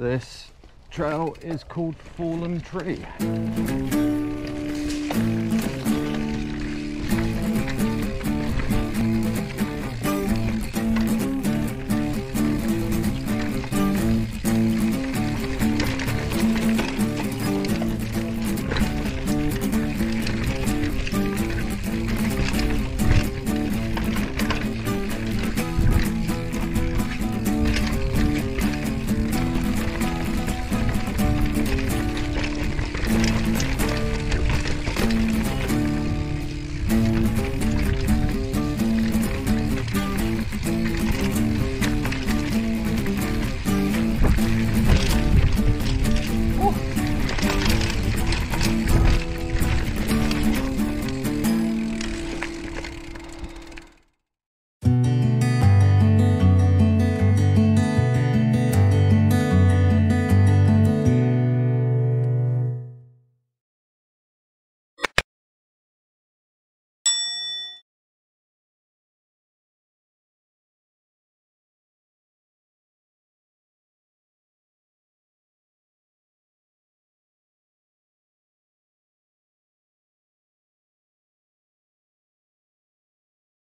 This trail is called Fallen Tree.